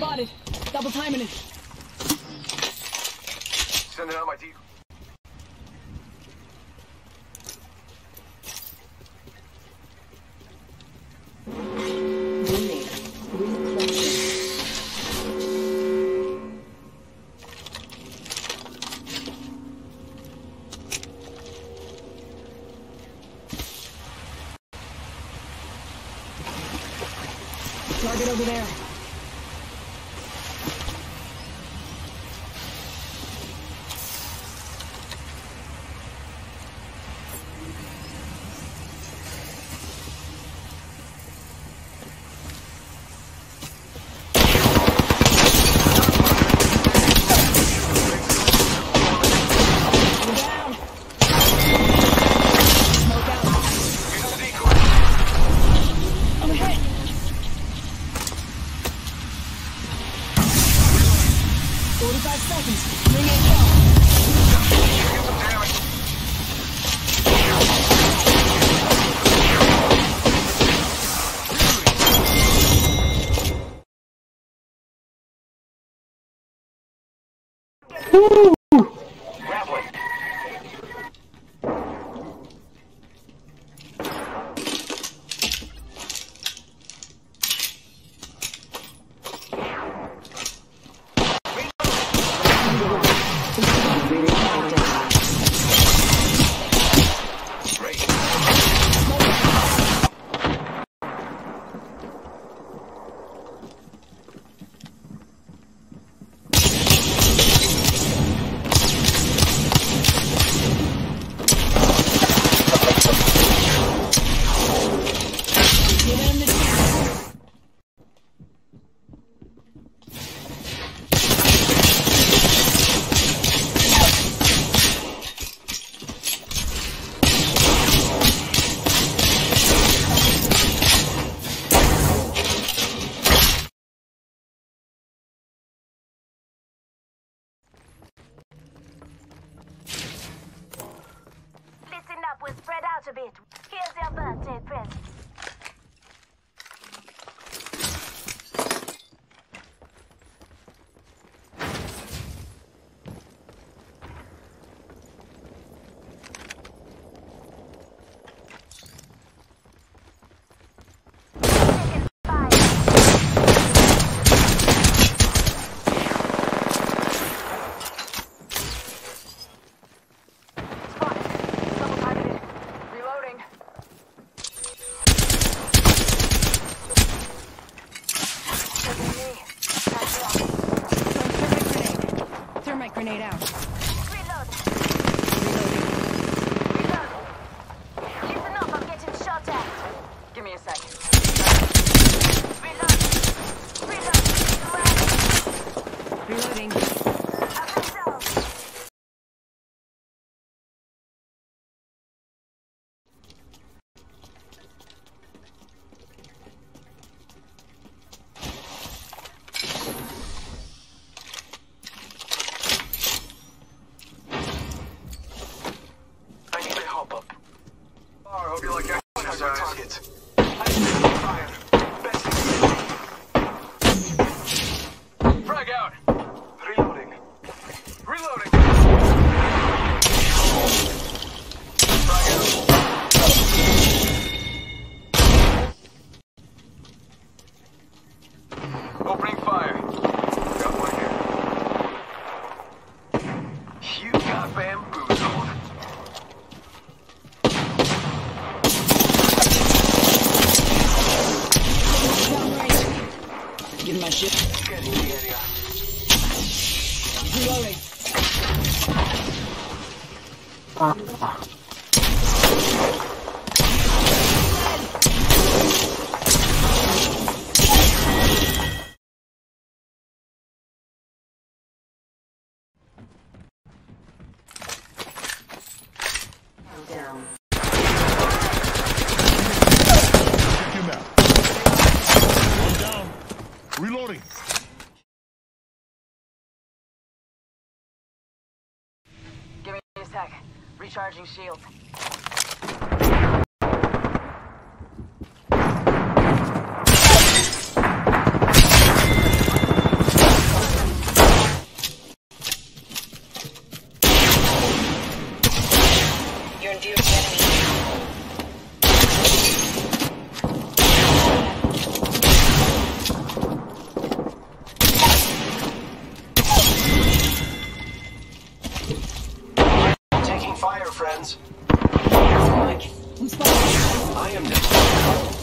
spotted. Double timing it. Sending out my deep. Target over there. 45 seconds. Ring it bell. Woo! Here's your birthday present. Reloading. ship. Scanning the area. Reloading. Ah. ah. Down. Recharging shield. You're endearing enemy. fire, friends. I am dead.